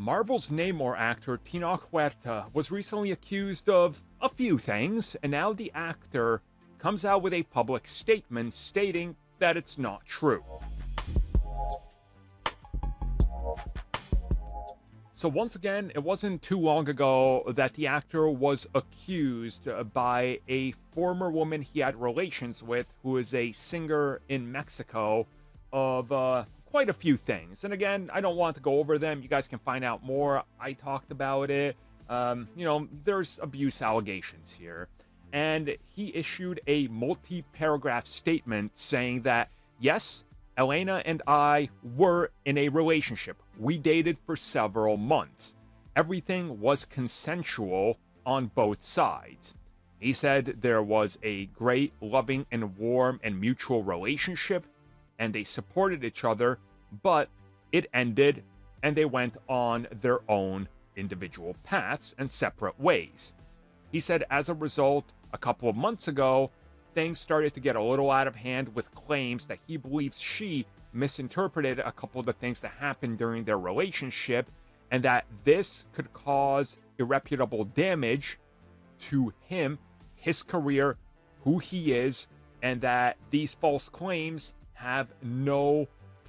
Marvel's Namor actor Tenoch Huerta was recently accused of a few things, and now the actor comes out with a public statement stating that it's not true. So, once again, it wasn't too long ago that the actor was accused by a former woman he had relations with, who is a singer in Mexico, of uh, quite a few things. And again, I don't want to go over them. You guys can find out more. I talked about it. Um, you know, there's abuse allegations here. And he issued a multi paragraph statement saying that, yes, Elena and I were in a relationship. We dated for several months. Everything was consensual on both sides. He said there was a great, loving, and warm and mutual relationship and they supported each other, but it ended and they went on their own individual paths and separate ways. He said as a result, a couple of months ago, things started to get a little out of hand with claims that he believes she misinterpreted a couple of the things that happened during their relationship and that this could cause irreparable damage to him, his career, who he is, and that these false claims have no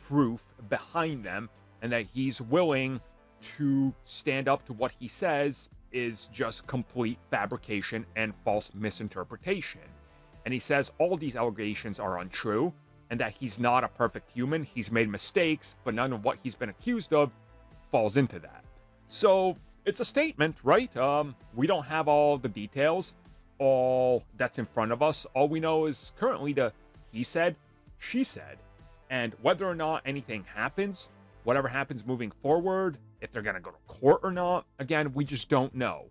proof behind them and that he's willing to stand up to what he says is just complete fabrication and false misinterpretation. And he says all these allegations are untrue and that he's not a perfect human. He's made mistakes, but none of what he's been accused of falls into that. So it's a statement, right? Um, we don't have all the details, all that's in front of us. All we know is currently the he said, she said. And whether or not anything happens, whatever happens moving forward, if they're going to go to court or not, again, we just don't know.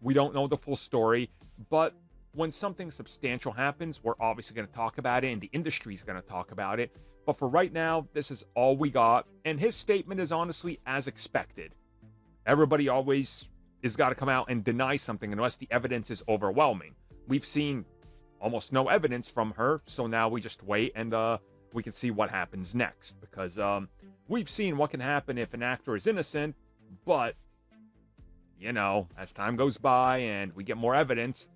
We don't know the full story. But when something substantial happens, we're obviously going to talk about it and the industry is going to talk about it. But for right now, this is all we got. And his statement is honestly as expected. Everybody always is got to come out and deny something unless the evidence is overwhelming. We've seen almost no evidence from her. So now we just wait and uh, we can see what happens next. Because um, we've seen what can happen if an actor is innocent, but, you know, as time goes by and we get more evidence,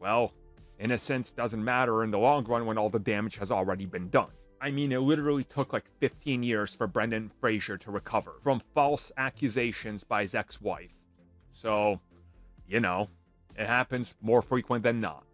well, innocence doesn't matter in the long run when all the damage has already been done. I mean, it literally took like 15 years for Brendan Fraser to recover from false accusations by his ex wife. So, you know, it happens more frequent than not.